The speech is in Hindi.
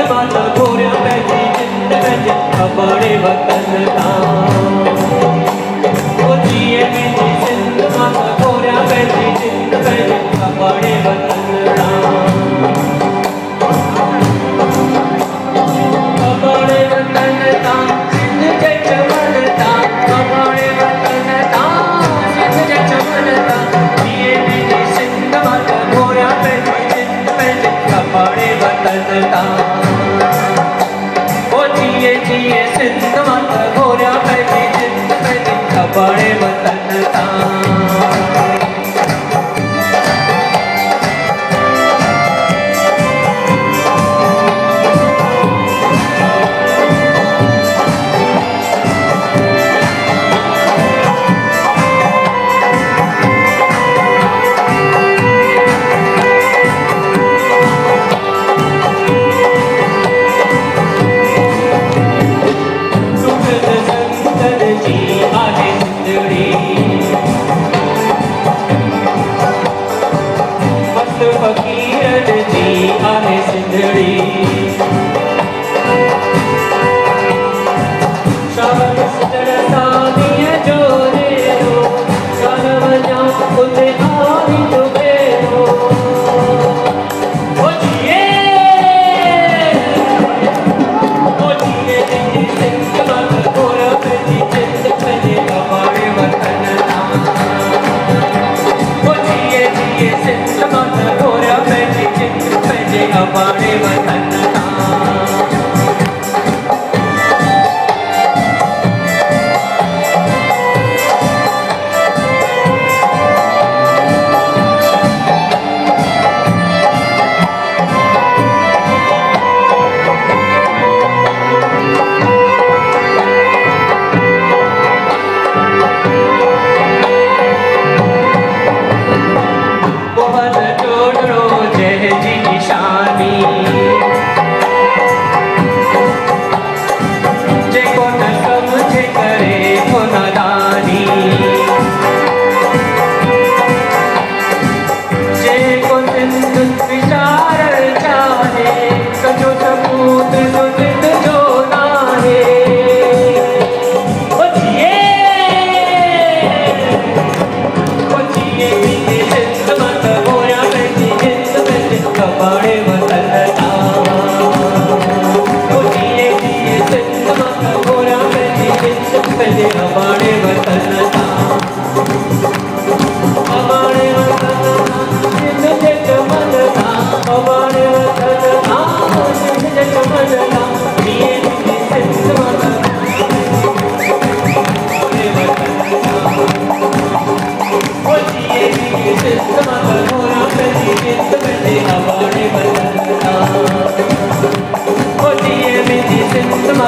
जमाना गोरिया बैठी जिंद बैठी अपने वतन तां कपड़े वतन तां। Body, but